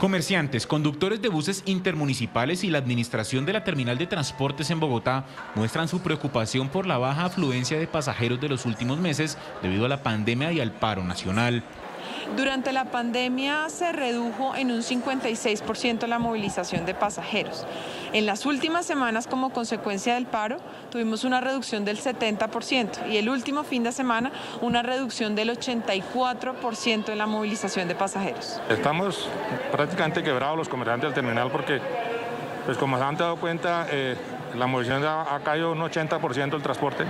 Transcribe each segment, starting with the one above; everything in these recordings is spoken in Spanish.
Comerciantes, conductores de buses intermunicipales y la administración de la terminal de transportes en Bogotá muestran su preocupación por la baja afluencia de pasajeros de los últimos meses debido a la pandemia y al paro nacional. Durante la pandemia se redujo en un 56% la movilización de pasajeros. En las últimas semanas, como consecuencia del paro, tuvimos una reducción del 70% y el último fin de semana una reducción del 84% en la movilización de pasajeros. Estamos prácticamente quebrados los comerciantes del terminal porque, pues como se han dado cuenta, eh, la movilización ha caído un 80% el transporte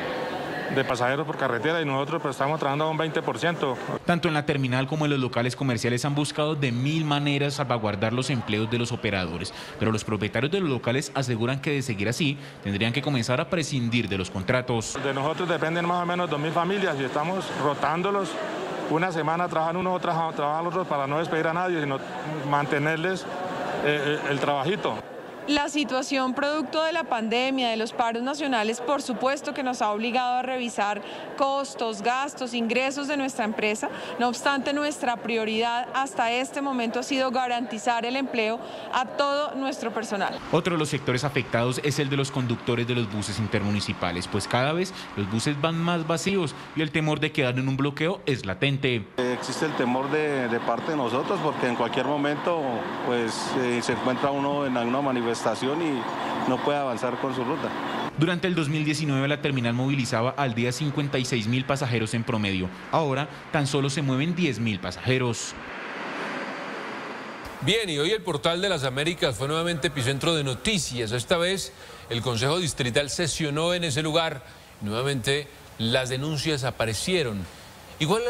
de pasajeros por carretera y nosotros pues, estamos trabajando a un 20%. Tanto en la terminal como en los locales comerciales han buscado de mil maneras salvaguardar los empleos de los operadores, pero los propietarios de los locales aseguran que de seguir así tendrían que comenzar a prescindir de los contratos. De nosotros dependen más o menos 2.000 familias y estamos rotándolos. Una semana trabajan unos, otros trabajan otros para no despedir a nadie, sino mantenerles eh, eh, el trabajito. La situación producto de la pandemia, de los paros nacionales, por supuesto que nos ha obligado a revisar costos, gastos, ingresos de nuestra empresa. No obstante, nuestra prioridad hasta este momento ha sido garantizar el empleo a todo nuestro personal. Otro de los sectores afectados es el de los conductores de los buses intermunicipales, pues cada vez los buses van más vacíos y el temor de quedar en un bloqueo es latente. Existe el temor de, parte de nosotros porque en cualquier momento pues, eh, se encuentra uno en alguna manifestación estación y no puede avanzar con su ruta. Durante el 2019 la terminal movilizaba al día 56 mil pasajeros en promedio. Ahora tan solo se mueven 10 mil pasajeros. Bien, y hoy el portal de las Américas fue nuevamente epicentro de noticias. Esta vez el Consejo Distrital sesionó en ese lugar. Nuevamente las denuncias aparecieron. Igual